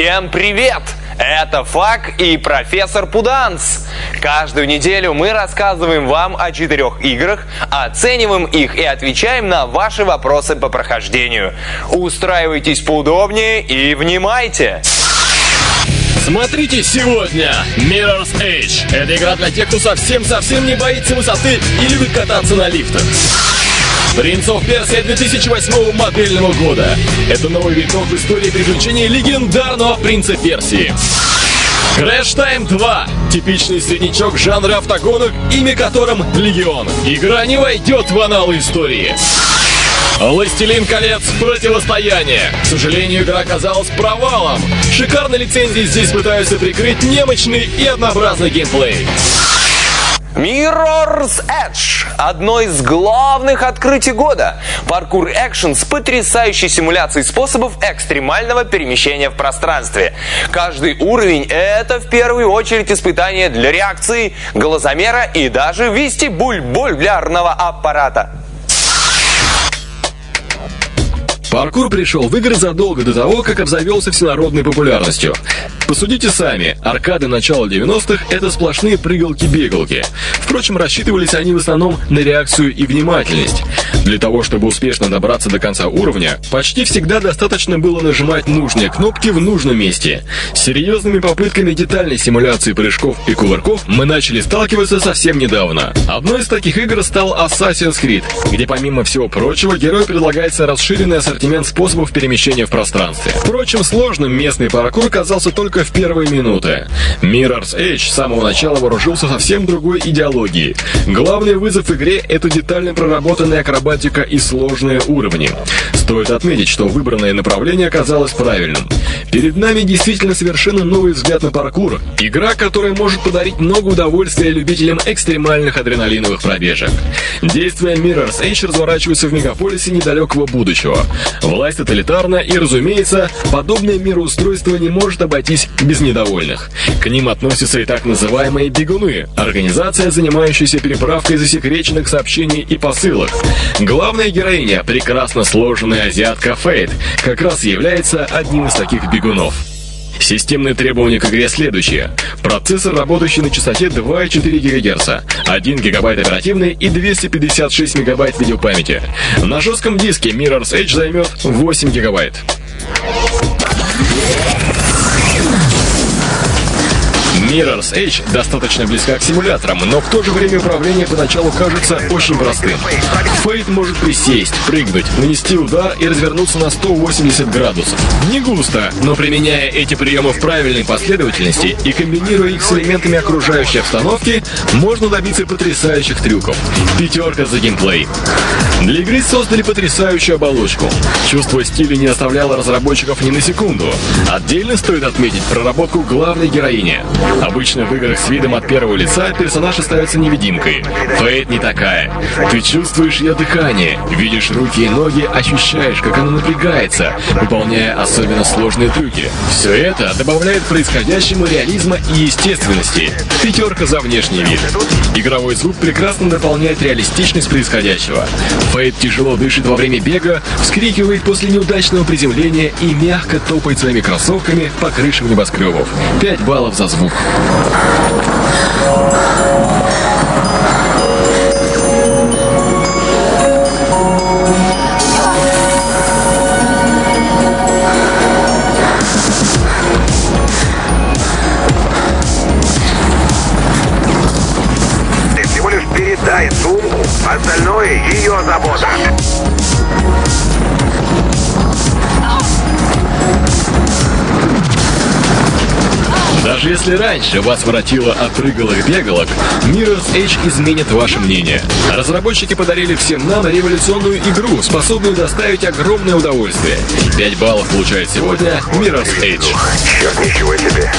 Всем привет! Это Фак и профессор Пуданс. Каждую неделю мы рассказываем вам о четырех играх, оцениваем их и отвечаем на ваши вопросы по прохождению. Устраивайтесь поудобнее и внимайте! Смотрите сегодня Mirror's Edge. Это игра для тех, кто совсем-совсем не боится высоты и любит кататься на лифтах. Принц of Персия 2008 модельного года. Это новый виток в истории приключений легендарного принца Персии. Crash Time 2. Типичный среднячок жанра автогонок, имя которым Легион. Игра не войдет в аналы истории. «Властелин колец. Противостояние». К сожалению, игра оказалась провалом. Шикарной лицензии здесь пытаются прикрыть немощный и однообразный геймплей. Mirror's Edge – одно из главных открытий года. Паркур экшен с потрясающей симуляцией способов экстремального перемещения в пространстве. Каждый уровень – это в первую очередь испытание для реакции, глазомера и даже вестибуль-бульбулярного аппарата. Паркур пришел в игры задолго до того, как обзавелся всенародной популярностью. Посудите сами, аркады начала 90-х — это сплошные прыгалки-бегалки. Впрочем, рассчитывались они в основном на реакцию и внимательность. Для того, чтобы успешно добраться до конца уровня, почти всегда достаточно было нажимать нужные кнопки в нужном месте. С серьезными попытками детальной симуляции прыжков и кувырков мы начали сталкиваться совсем недавно. Одной из таких игр стал Assassin's Creed, где помимо всего прочего герою предлагается расширенный ассортимент способов перемещения в пространстве. Впрочем, сложным местный паркур казался только в первые минуты. Mirror's Edge с самого начала вооружился совсем другой идеологией. Главный вызов в игре — это детально проработанная акробатика и сложные уровни. Стоит отметить, что выбранное направление оказалось правильным. Перед нами действительно совершенно новый взгляд на паркур. Игра, которая может подарить много удовольствия любителям экстремальных адреналиновых пробежек. Действия Mirror's Edge разворачиваются в мегаполисе недалекого будущего. Власть тоталитарна и, разумеется, подобное мироустройство не может обойтись без недовольных. К ним относятся и так называемые «бегуны» — организация, занимающаяся переправкой засекреченных сообщений и посылок. Главная героиня, прекрасно сложенная азиатка Фейт, как раз является одним из таких бегунов. Системные требования к игре следующие. Процессор, работающий на частоте 2,4 ГГц, 1 ГБ оперативной и 256 МБ видеопамяти. На жестком диске Mirror's Edge займет 8 ГБ. Mirror's Edge достаточно близка к симуляторам, но в то же время управление поначалу кажется очень простым. Фейт может присесть, прыгнуть, нанести удар и развернуться на 180 градусов. Не густо, но применяя эти приемы в правильной последовательности и комбинируя их с элементами окружающей обстановки, можно добиться потрясающих трюков. Пятерка за геймплей. Для игры создали потрясающую оболочку. Чувство стиля не оставляло разработчиков ни на секунду. Отдельно стоит отметить проработку главной героини. Обычно в играх с видом от первого лица персонаж остается невидимкой. Фейт не такая. Ты чувствуешь ее дыхание, видишь руки и ноги, ощущаешь, как она напрягается, выполняя особенно сложные трюки. Все это добавляет происходящему реализма и естественности. Пятерка за внешний вид. Игровой звук прекрасно дополняет реалистичность происходящего. Фейт тяжело дышит во время бега, вскрикивает после неудачного приземления и мягко топает своими кроссовками по крышам небоскребов. 5 баллов за звук. Передай сумку, остальное ее забота. Если раньше вас воротило от прыгалок-бегалок, Mirror's Edge изменит ваше мнение. Разработчики подарили всем нам революционную игру, способную доставить огромное удовольствие. 5 баллов получает сегодня Mirror's Edge. Черт, ничего себе.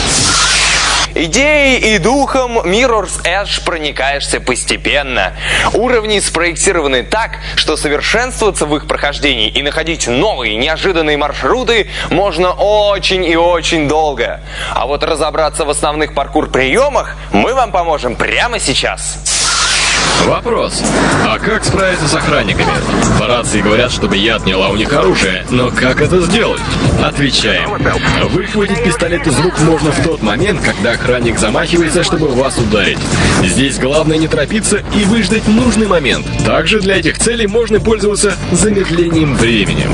Идеей и духом Mirror's Edge проникаешься постепенно. Уровни спроектированы так, что совершенствоваться в их прохождении и находить новые неожиданные маршруты можно очень и очень долго. А вот разобраться в основных паркур-приемах мы вам поможем прямо сейчас. Вопрос. А как справиться с охранниками? По рации говорят, чтобы я отняла у них оружие. Но как это сделать? Отвечаем. Выхватить пистолет из рук можно в тот момент, когда охранник замахивается, чтобы вас ударить. Здесь главное не торопиться и выждать нужный момент. Также для этих целей можно пользоваться замедлением времени.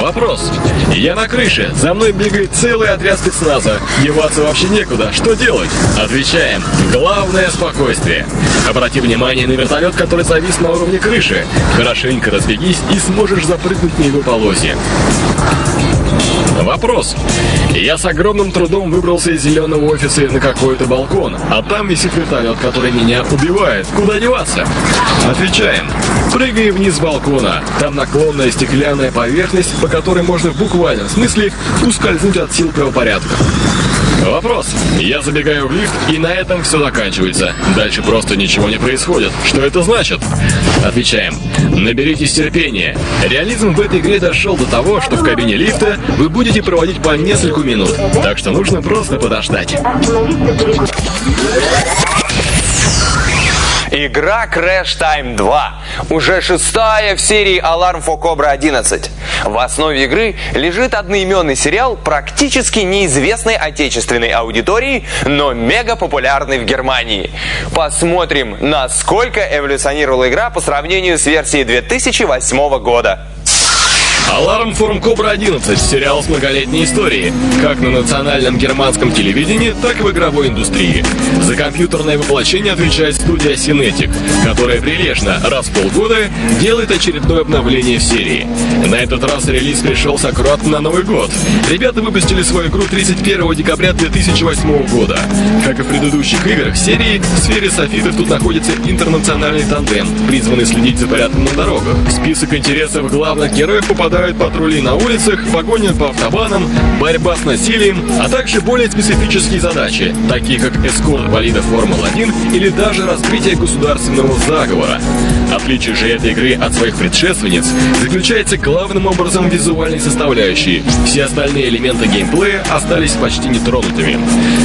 Вопрос. Я на крыше, за мной бегает целый отряд спецназа. Деваться вообще некуда, что делать? Отвечаем. Главное спокойствие. Обрати внимание на вертолет, который завис на уровне крыши. Хорошенько разбегись и сможешь запрыгнуть на его полосе. Вопрос. Я с огромным трудом выбрался из зеленого офиса на какой-то балкон, а там висит вертолет, который меня убивает. Куда деваться? Отвечаем. Прыгай вниз с балкона. Там наклонная стеклянная поверхность, по которой можно в буквальном смысле ускользнуть от сил правопорядка. Вопрос. Я забегаю в лифт, и на этом все заканчивается. Дальше просто ничего не происходит. Что это значит? Отвечаем. Наберитесь терпения. Реализм в этой игре дошел до того, что в кабине лифта вы будете проводить по несколько минут. Так что нужно просто подождать. Игра Crash Time 2. Уже шестая в серии Alarm for Cobra 11. В основе игры лежит одноименный сериал, практически неизвестной отечественной аудитории, но мега популярный в Германии. Посмотрим, насколько эволюционировала игра по сравнению с версией 2008 года. Аларм Форм Кобра 11. Сериал с многолетней историей. Как на национальном германском телевидении, так и в игровой индустрии. За компьютерное воплощение отвечает студия Cinetic, которая прилежно раз в полгода делает очередное обновление в серии. На этот раз релиз пришелся аккуратно на Новый год. Ребята выпустили свою игру 31 декабря 2008 года. Как и в предыдущих играх серии, в сфере софитов тут находится интернациональный тандем, призванный следить за порядком на дорогах. Список интересов главных героев попадают патрули на улицах, погоня по автобанам, борьба с насилием, а также более специфические задачи, такие как эскорт болидов Формулы-1 или даже раскрытие государственного заговора. Отличие же этой игры от своих предшественниц заключается главным образом в визуальной составляющей. Все остальные элементы геймплея остались почти нетронутыми.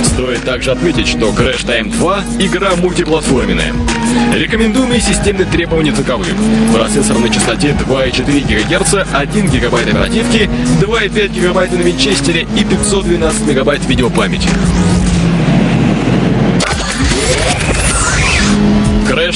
Стоит также отметить, что Crash Time 2 — игра мультиплатформенная. Рекомендуемые системные требования таковы. Процессор на частоте 2,4 ГГц, 1 ГБ оперативки, 2,5 ГБ на винчестере и 512 МБ видеопамяти.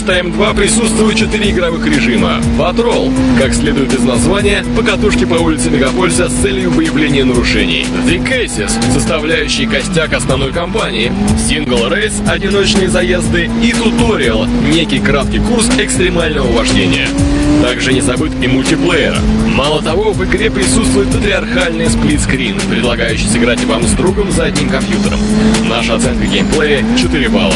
Time 2 присутствует 4 игровых режима. Патрол, как следует из названия, покатушки по улице Мегаполиса с целью выявления нарушений. The Cases, составляющий костяк основной кампании. Single Race, одиночные заезды и туториал, некий краткий курс экстремального вождения. Также не забыт и мультиплеер. Мало того, в игре присутствует патриархальный сплитскрин, предлагающий сыграть вам с другом за одним компьютером. Наша оценка геймплея 4 балла.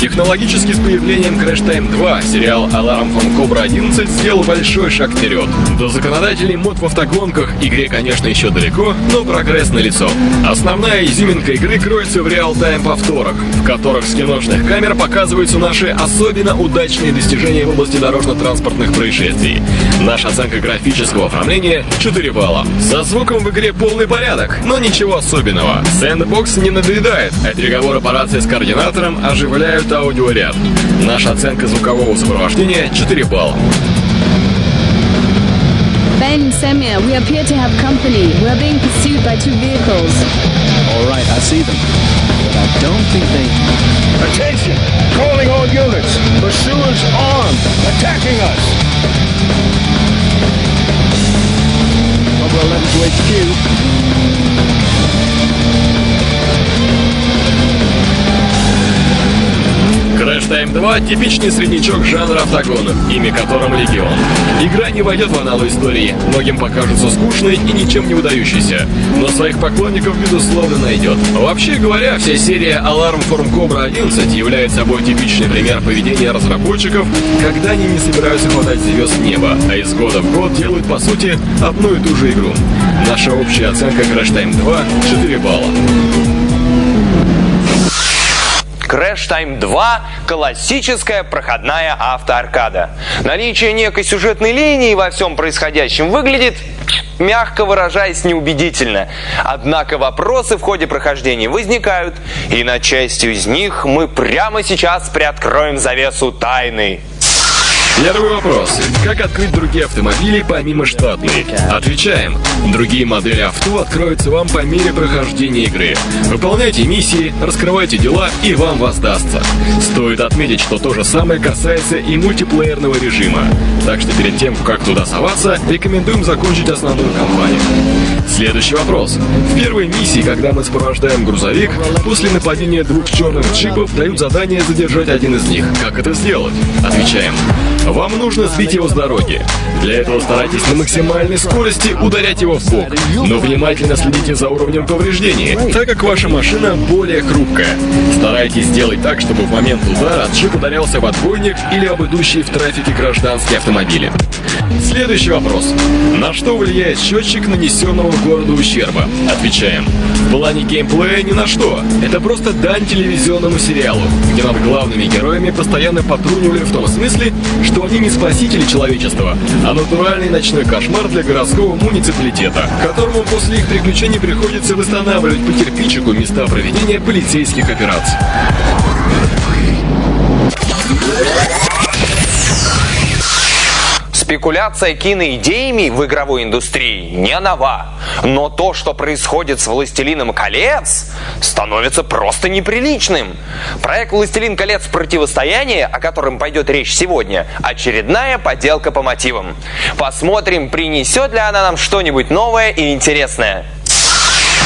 Технологически с появлением Crash Time 2 сериал Alarm from Cobra 11 сделал большой шаг вперед. До законодателей мод в автогонках игре, конечно, еще далеко, но прогресс налицо. Основная изюминка игры кроется в реал-тайм повторах, в которых с киношных камер показываются наши особенно удачные достижения в области дорожно-транспортных происшествий. Наша оценка графического оформления 4 балла. Со звуком в игре полный порядок, но ничего особенного. Сэндбокс не надоедает, а переговоры по рации с координатором оживляют аудиоряд. Наша оценка звукового сопровождения 4 балла. Ben, Semir, we appear to have company. We are being pursued by two vehicles. All right, I see them. But I don't think they... Attention! Calling all units! Pursuers armed! Attacking us! Cobra 11 to HQ. 2 – типичный среднячок жанра автогонов, имя которым Легион. Игра не войдет в аналы истории, многим покажется скучной и ничем не выдающейся, но своих поклонников, безусловно, найдет. Вообще говоря, вся серия Alarm Form Cobra 11 является собой типичный пример поведения разработчиков, когда они не собираются хватать звезд неба, а из года в год делают, по сути, одну и ту же игру. Наша общая оценка Crash Time 2 – 4 балла. Crash Time 2 – классическая проходная автоаркада. Наличие некой сюжетной линии во всем происходящем выглядит, мягко выражаясь, неубедительно. Однако вопросы в ходе прохождения возникают, и над частью из них мы прямо сейчас приоткроем завесу тайны. Первый вопрос. Как открыть другие автомобили помимо штатной? Отвечаем. Другие модели авто откроются вам по мере прохождения игры. Выполняйте миссии, раскрывайте дела и вам воздастся. Стоит отметить, что то же самое касается и мультиплеерного режима. Так что перед тем, как туда соваться, рекомендуем закончить основную кампанию. Следующий вопрос. В первой миссии, когда мы сопровождаем грузовик, после нападения двух черных джипов дают задание задержать один из них. Как это сделать? Отвечаем. Вам нужно сбить его с дороги. Для этого старайтесь на максимальной скорости ударять его в бок, но внимательно следите за уровнем повреждений, так как ваша машина более хрупкая. Старайтесь сделать так, чтобы в момент удара джип ударялся в отбойник или об идущие в трафике гражданские автомобили. Следующий вопрос. На что влияет счетчик нанесенного городу ущерба? Отвечаем. В плане геймплея ни на что. Это просто дань телевизионному сериалу, где над главными героями постоянно потрунивали в том смысле, что они не спасители человечества, а натуральный ночной кошмар для городского муниципалитета, которому после их приключений приходится восстанавливать по кирпичику места проведения полицейских операций. Спекуляция киноидеями в игровой индустрии не нова. Но то, что происходит с «Властелином колец», становится просто неприличным. Проект «Властелин колец. Противостояние», о котором пойдет речь сегодня, очередная поделка по мотивам. Посмотрим, принесет ли она нам что-нибудь новое и интересное.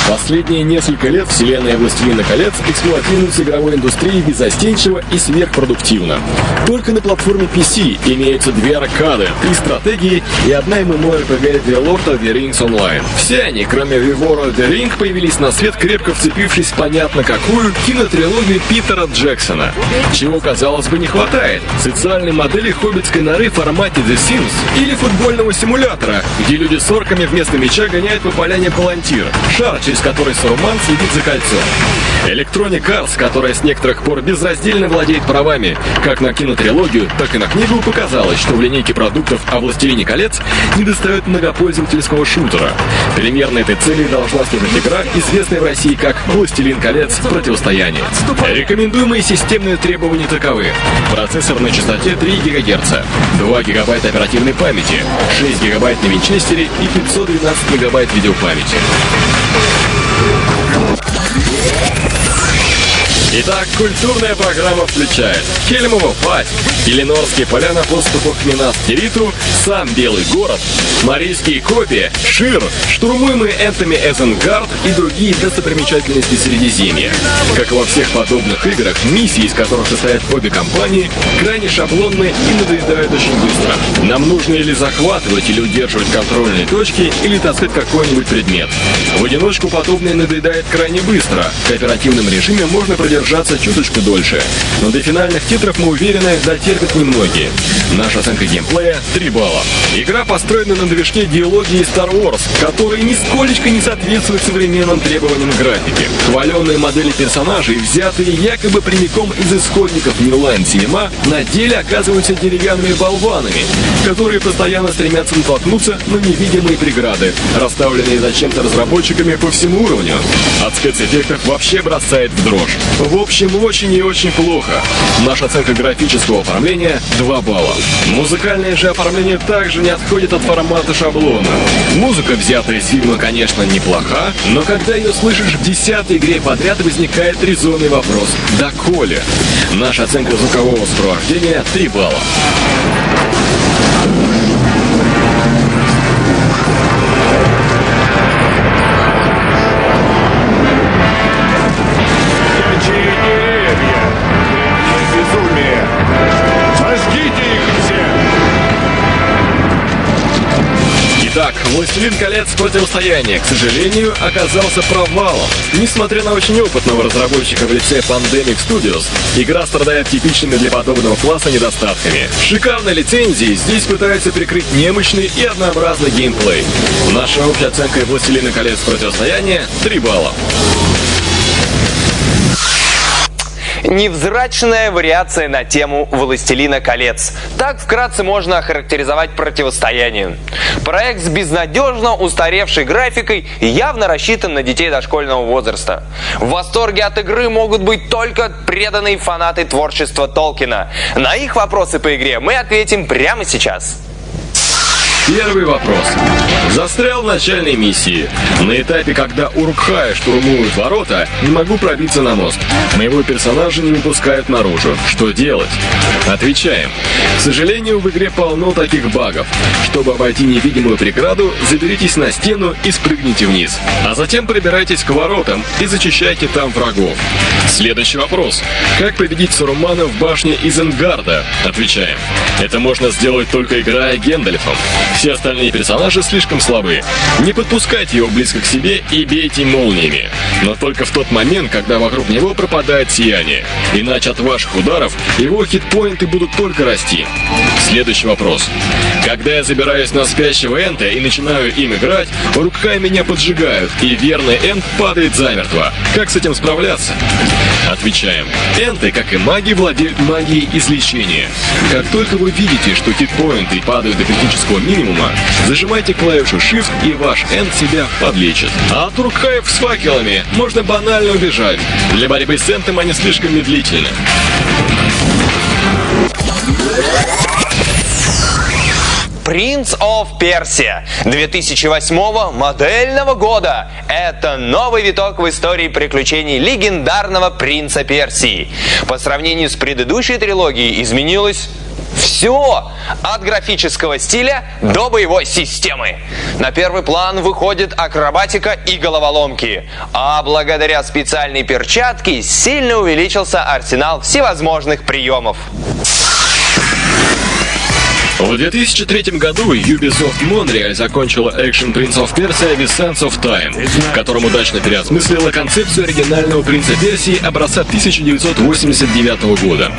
Последние несколько лет вселенная «Властелина колец» эксплуатируется игровой индустрией безостенчиво и сверхпродуктивно. Только на платформе PC имеются две аркады, три стратегии и одна MMORPG The Lord of the Rings Online. Все они, кроме The War of the Ring, появились на свет, крепко вцепившись понятно какую кинотрилогию Питера Джексона. Чего, казалось бы, не хватает. Социальной модели хоббитской норы в формате The Sims или футбольного симулятора, где люди с орками вместо мяча гоняют по поляне палантир. Шар, через который Саруман следит за кольцом. Electronic Arts, которая с некоторых пор безраздельно владеет правами как на кинотрилогию, так и на книгу, показалось, что в линейке продуктов о «Властелине колец» недостает многопользовательского шутера. Примерно этой цели должна служить игра, известная в России как «Властелин колец. Противостояние». Рекомендуемые системные требования таковы. Процессор на частоте 3 ГГц, 2 ГБ оперативной памяти, 6 ГБ на винчестере и 512 МБ видеопамяти. Итак, культурная программа включает Хельмова Пать, Еленорские поля на подступах к Минас-Териту, сам Белый город, Марийские копии, Шир, штурмуемые энтами Эзенгард и другие достопримечательности Средиземья. Как и во всех подобных играх, миссии, из которых состоят обе компании, крайне шаблонные и надоедают очень быстро. Нам нужно или захватывать, или удерживать контрольные точки, или таскать какой-нибудь предмет. В одиночку подобное надоедает крайне быстро. В кооперативном режиме можно продержаться чуточку дольше. Но до финальных титров мы уверены, дотерпят немногие. Наша оценка геймплея 3 балла. Игра построена на движке диалогии Star Wars, который нисколечко не соответствует современным требованиям графики. Хваленные модели персонажей, взятые якобы прямиком из исходников New Line на деле оказываются деревянными болванами, которые постоянно стремятся натолкнуться на невидимые преграды, расставленные зачем-то разработчиками по всему уровню. От спецэффектов вообще бросает в дрожь. В общем, очень и очень плохо. Наша оценка графического оформления 2 балла. Музыкальное же оформление также не отходит от формата шаблона. Музыка, взятая из фильма, конечно, неплоха, но когда ее слышишь в десятой игре подряд, возникает резонный вопрос. Да коли? Наша оценка звукового сопровождения 3 балла. «Властелин колец. Противостояние», к сожалению, оказался провалом. Несмотря на очень опытного разработчика в лице Pandemic Studios, игра страдает типичными для подобного класса недостатками. Шикарной лицензией здесь пытаются прикрыть немощный и однообразный геймплей. Наша общая оценка «Властелина колец. Противостояние» 3 балла. Невзрачная вариация на тему «Властелина колец». Так вкратце можно охарактеризовать противостояние. Проект с безнадежно устаревшей графикой явно рассчитан на детей дошкольного возраста. В восторге от игры могут быть только преданные фанаты творчества Толкина. На их вопросы по игре мы ответим прямо сейчас. Первый вопрос. Застрял в начальной миссии. На этапе, когда Урукхая штурмуют ворота, не могу пробиться на мост. Моего персонажа не выпускают наружу. Что делать? Отвечаем. К сожалению, в игре полно таких багов. Чтобы обойти невидимую преграду, заберитесь на стену и спрыгните вниз. А затем пробирайтесь к воротам и зачищайте там врагов. Следующий вопрос. Как победить Сарумана в башне Изенгарда? Отвечаем. Это можно сделать только играя Гендальфом. Все остальные персонажи слишком слабы. Не подпускайте его близко к себе и бейте молниями. Но только в тот момент, когда вокруг него пропадает сияние. Иначе от ваших ударов его хитпоинты будут только расти. Следующий вопрос. Когда я забираюсь на спящего Энта и начинаю им играть, руками меня поджигают, и верный Энт падает замертво. Как с этим справляться? Отвечаем. Энты, как и маги, владеют магией излечения. Как только вы видите, что хитпоинты падают до критического минимума, зажимайте клавишу Shift и ваш Энд себя подлечит. А от Уркхаев с факелами можно банально убежать. Для борьбы с Энтом они слишком медлительны. Принц of Персия 2008 модельного года. Это новый виток в истории приключений легендарного принца Персии. По сравнению с предыдущей трилогией изменилось все от графического стиля до боевой системы. На первый план выходит акробатика и головоломки. А благодаря специальной перчатке сильно увеличился арсенал всевозможных приемов. В 2003 году Ubisoft Montreal закончила Action Prince of Persia The Sands of Time, в котором удачно переосмыслила концепцию оригинального принца Персии образца 1989 года.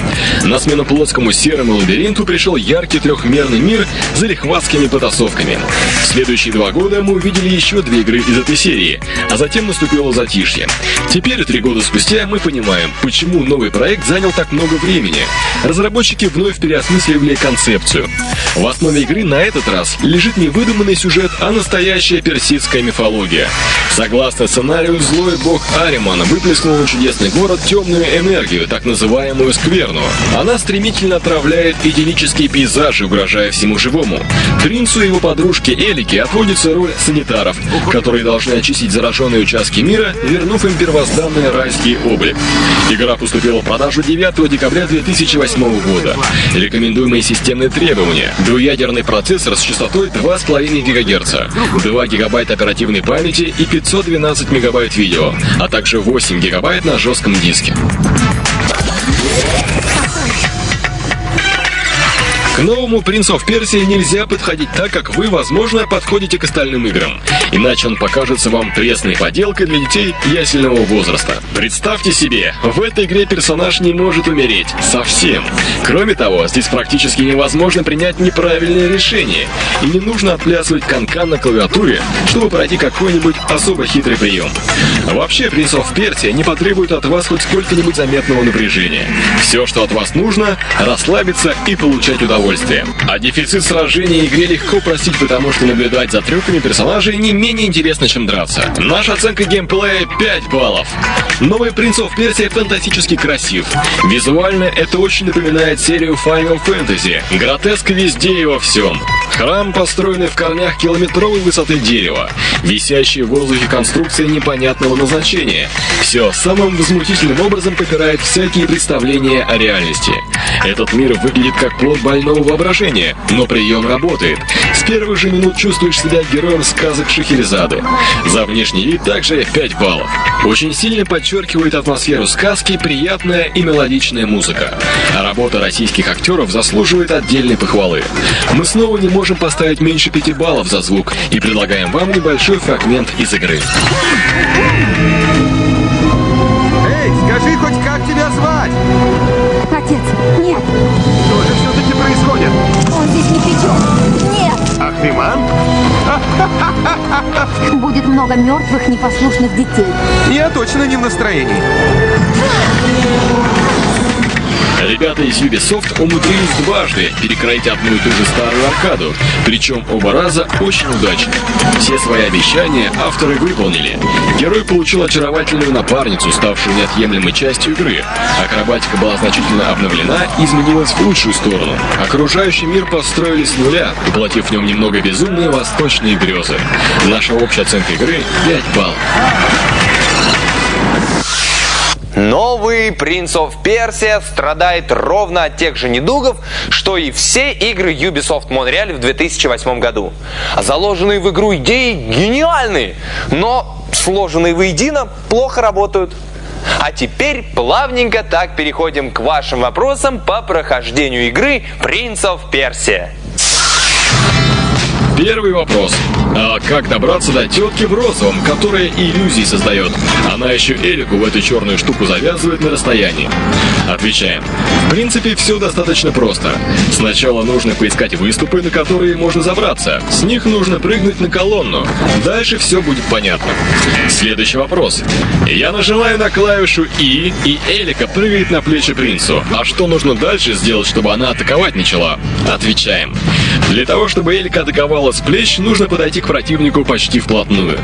На смену плоскому серому лабиринту пришел яркий трехмерный мир с залихватскими потасовками. В следующие два года мы увидели еще две игры из этой серии, а затем наступило затишье. Теперь, три года спустя, мы понимаем, почему новый проект занял так много времени. Разработчики вновь переосмысливали концепцию. В основе игры на этот раз лежит не выдуманный сюжет, а настоящая персидская мифология. Согласно сценарию, злой бог Ариман выплеснул на чудесный город темную энергию, так называемую скверну. Она стремительно отравляет идиллические пейзажи, угрожая всему живому. Принцу и его подружке Элике отводится роль санитаров, которые должны очистить зараженные участки мира, вернув им первозданный райский облик. Игра поступила в продажу 9 декабря 2008 года. Рекомендуемые системные требования. Двуядерный процессор с частотой 2,5 ГГц, 2 ГБ оперативной памяти и 512 МБ видео, а также 8 ГБ на жестком диске. К новому Prince of Persia нельзя подходить так, как вы, возможно, подходите к остальным играм. Иначе он покажется вам пресной поделкой для детей ясельного возраста. Представьте себе, в этой игре персонаж не может умереть. Совсем. Кроме того, здесь практически невозможно принять неправильное решение. И не нужно отплясывать канкан на клавиатуре, чтобы пройти какой-нибудь особо хитрый прием. Вообще, Prince of Persia не потребует от вас хоть сколько-нибудь заметного напряжения. Все, что от вас нужно, расслабиться и получать удовольствие удовольствие. А дефицит сражений в игре легко простить, потому что наблюдать за трюками персонажей не менее интересно, чем драться. Наша оценка геймплея 5 баллов. Новый Prince of Persia фантастически красив. Визуально это очень напоминает серию Final Fantasy. Гротеск везде и во всем. Храм, построенный в корнях километровой высоты дерева. Висящие в воздухе конструкции непонятного назначения. Все самым возмутительным образом попирает всякие представления о реальности. Этот мир выглядит как плод больного воображения, но прием работает. С первых же минут чувствуешь себя героем сказок Шахерезады. За внешний вид также 5 баллов. Очень сильно подчеркивает атмосферу сказки приятная и мелодичная музыка. А работа российских актеров заслуживает отдельной похвалы. Мы снова не можем поставить меньше 5 баллов за звук и предлагаем вам небольшой фрагмент из игры. Эй, скажи хоть как тебя звать? Отец, нет, Что же все-таки происходит? он здесь ни при чем. Нет, Ахриман? будет много мертвых непослушных детей. Я точно не в настроении. Ребята из Ubisoft умудрились дважды перекроить одну и ту же старую аркаду, причем оба раза очень удачно. Все свои обещания авторы выполнили. Герой получил очаровательную напарницу, ставшую неотъемлемой частью игры. Акробатика была значительно обновлена и изменилась в лучшую сторону. Окружающий мир построили с нуля, воплотив в нем немного безумные восточные грезы. Наша общая оценка игры 5 баллов. Новый Prince of Persia страдает ровно от тех же недугов, что и все игры Ubisoft Montreal в 2008 году. Заложенные в игру идеи гениальны, но сложенные воедино плохо работают. А теперь плавненько так переходим к вашим вопросам по прохождению игры of Persia. Первый вопрос. А как добраться до тетки в розовом, которая иллюзии создает? Она еще Эрику в эту черную штуку завязывает на расстоянии. Отвечаем. В принципе, все достаточно просто. Сначала нужно поискать выступы, на которые можно забраться. С них нужно прыгнуть на колонну. Дальше все будет понятно. Следующий вопрос. Я нажимаю на клавишу И, и Элика прыгает на плечи принцу. А что нужно дальше сделать, чтобы она атаковать начала? Отвечаем. Для того, чтобы Элика атаковала с плеч, нужно подойти к противнику почти вплотную.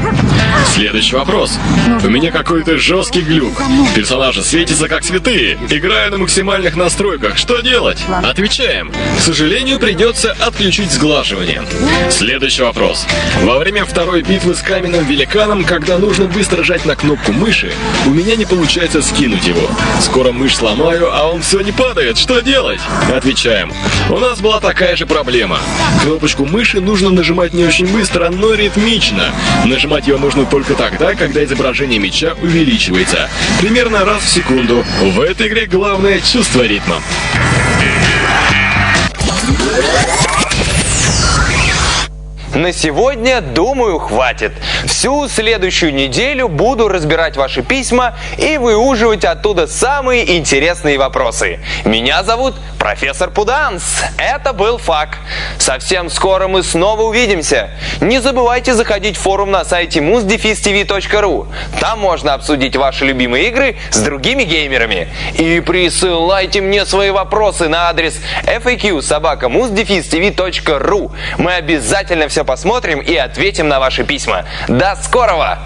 Следующий вопрос. У меня какой-то жесткий глюк. Персонажи светятся как святые. Играю на максимальных настройках. Что делать? Отвечаем. К сожалению, придется отключить сглаживание. Следующий вопрос. Во время второй битвы с каменным великаном, когда нужно быстро жать на кнопку мыши, у меня не получается скинуть его. Скоро мышь сломаю, а он все не падает. Что делать? Отвечаем. У нас была такая же проблема. Кнопочку мыши нужно нажимать не очень быстро, но ритмично. Нажимать ее нужно только тогда, когда изображение мяча увеличивается. Примерно раз в секунду. В этой игре главное чувство ритма. На сегодня, думаю, хватит. Всю следующую неделю буду разбирать ваши письма и выуживать оттуда самые интересные вопросы. Меня зовут профессор Пуданс. Это был ФАК. Совсем скоро мы снова увидимся. Не забывайте заходить в форум на сайте musdefistv.ru. Там можно обсудить ваши любимые игры с другими геймерами. И присылайте мне свои вопросы на адрес faq. Мы обязательно все посмотрим и ответим на ваши письма. До скорого!